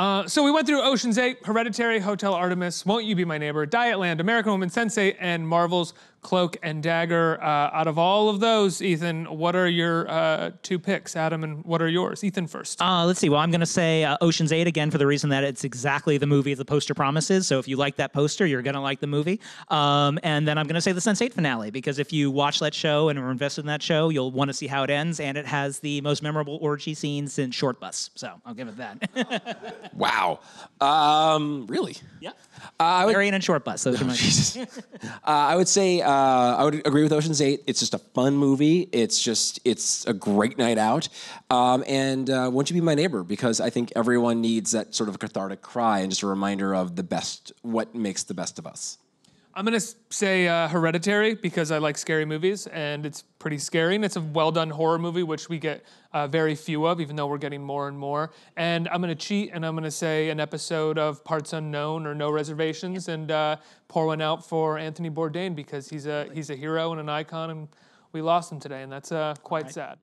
Uh, so we went through Ocean's 8, Hereditary, Hotel Artemis, Won't You Be My Neighbor, Dietland, American Woman, Sense8, and Marvel's Cloak and Dagger. Uh, out of all of those, Ethan, what are your uh, two picks, Adam, and what are yours? Ethan first. Uh, let's see. Well, I'm going to say uh, Ocean's 8 again for the reason that it's exactly the movie the poster promises. So if you like that poster, you're going to like the movie. Um, and then I'm going to say the Sense8 finale because if you watch that show and are invested in that show, you'll want to see how it ends. And it has the most memorable orgy scene since Shortbus. So I'll give it that. Wow. Um, really? yeah. Uh, I would, Marion and Shortbus. Those are my Jesus. uh, I would say uh, I would agree with Ocean's Eight. It's just a fun movie. It's just it's a great night out. Um, and uh, won't you be my neighbor? Because I think everyone needs that sort of cathartic cry and just a reminder of the best, what makes the best of us. I'm gonna say uh, Hereditary because I like scary movies and it's pretty scary and it's a well done horror movie, which we get uh, very few of, even though we're getting more and more. And I'm gonna cheat and I'm gonna say an episode of Parts Unknown or No Reservations and uh, pour one out for Anthony Bourdain because he's a he's a hero and an icon and we lost him today and that's uh, quite sad.